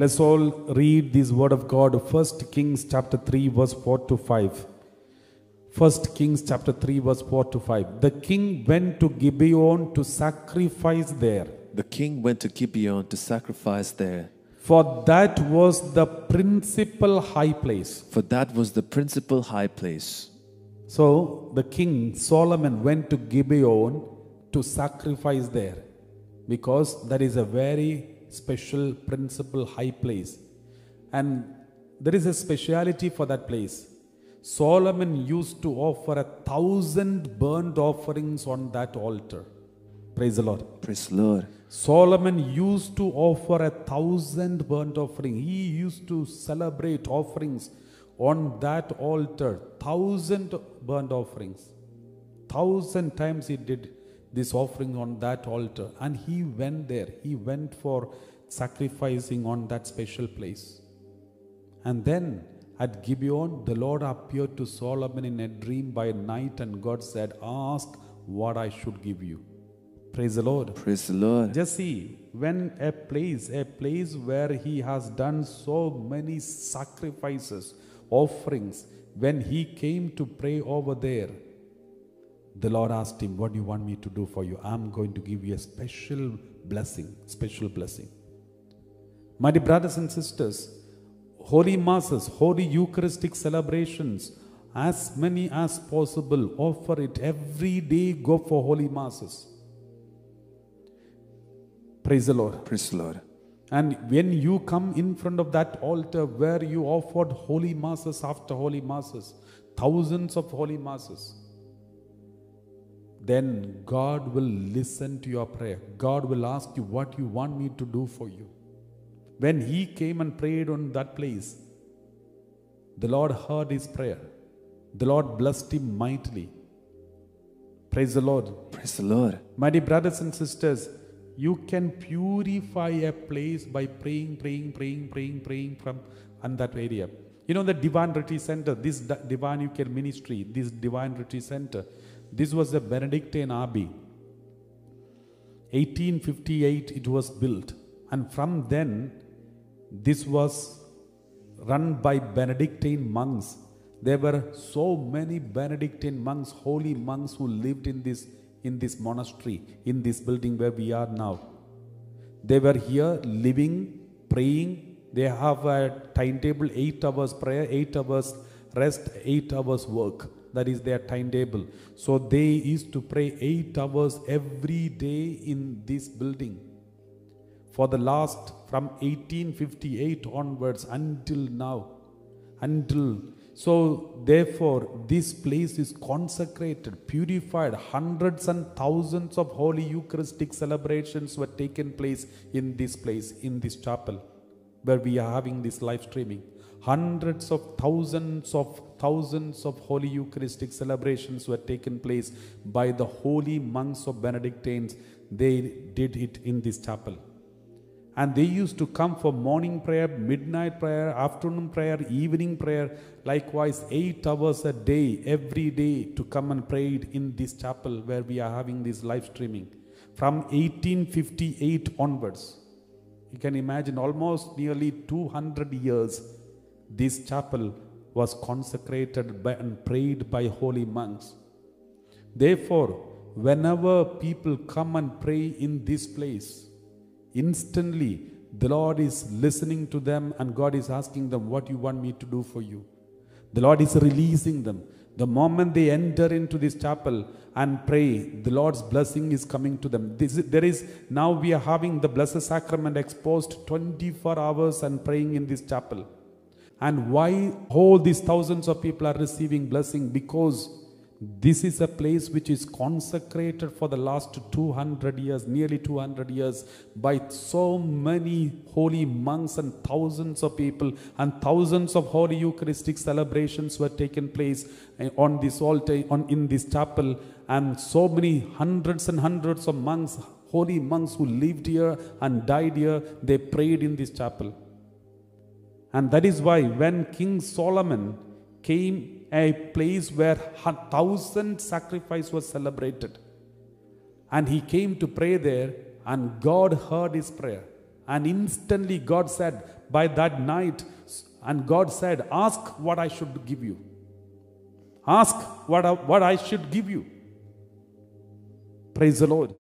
Let's all read this word of God. First Kings chapter 3, verse 4 to 5. First Kings chapter 3, verse 4 to 5. The king went to Gibeon to sacrifice there, The king went to Gibeon to sacrifice there, for that was the principal high place. for that was the principal high place. So the king Solomon went to Gibeon to sacrifice there because that is a very special principal high place. And there is a speciality for that place. Solomon used to offer a thousand burnt offerings on that altar. Praise the Lord. Praise the Lord. Solomon used to offer a thousand burnt offering. He used to celebrate offerings on that altar. Thousand burnt offerings. Thousand times he did this offering on that altar. And he went there. He went for sacrificing on that special place. And then at Gibeon, the Lord appeared to Solomon in a dream by night, and God said, Ask what I should give you. Praise the Lord. Praise the Lord. Just see, when a place, a place where he has done so many sacrifices, offerings, when he came to pray over there, the Lord asked him, What do you want me to do for you? I'm going to give you a special blessing, special blessing. My dear brothers and sisters, holy masses, holy Eucharistic celebrations, as many as possible, offer it every day, go for holy masses. Praise the Lord. Praise the Lord. And when you come in front of that altar where you offered holy masses after holy masses, thousands of holy masses, then God will listen to your prayer. God will ask you what you want me to do for you. When he came and prayed on that place, the Lord heard his prayer. The Lord blessed him mightily. Praise the Lord. Praise the Lord. My dear brothers and sisters, you can purify a place by praying, praying, praying, praying, praying from on that area. You know the Divine Retreat Center, this di- Divine UK ministry, this Divine Retreat Center, this was a Benedictine abbey. 1858 it was built, and from then this was run by Benedictine monks. There were so many Benedictine monks, holy monks who lived in this in this monastery, in this building where we are now. They were here living, praying. They have a timetable: eight hours prayer, eight hours rest, eight hours work. That is their timetable. So they used to pray eight hours every day in this building for the last from 1858 onwards until now until so therefore this place is consecrated purified hundreds and thousands of holy eucharistic celebrations were taken place in this place in this chapel where we are having this live streaming hundreds of thousands of thousands of holy eucharistic celebrations were taken place by the holy monks of benedictines they did it in this chapel and they used to come for morning prayer, midnight prayer, afternoon prayer, evening prayer, likewise, eight hours a day, every day to come and pray in this chapel where we are having this live streaming. From 1858 onwards, you can imagine almost nearly 200 years, this chapel was consecrated by, and prayed by holy monks. Therefore, whenever people come and pray in this place, instantly the Lord is listening to them and God is asking them, What you want me to do for you? The Lord is releasing them. The moment they enter into this chapel and pray, the Lord's blessing is coming to them. This, is- there is now we are having the Blessed Sacrament exposed 24 hours and praying in this chapel. And why all these thousands of people are receiving blessing? Because this is a place which is consecrated for the last 200 years, nearly 200 years, by so many holy monks and thousands of people, and thousands of holy Eucharistic celebrations were taken place eh, on this altar, on in this chapel, and so many hundreds and hundreds of monks, holy monks who lived here and died here, they prayed in this chapel. And that is why when King Solomon came a place where a thousand sacrifice was celebrated, and he came to pray there, and God heard his prayer, And instantly God said, by that night, and God said, Ask what I should give you. Ask what I, what I should give you. Praise the Lord.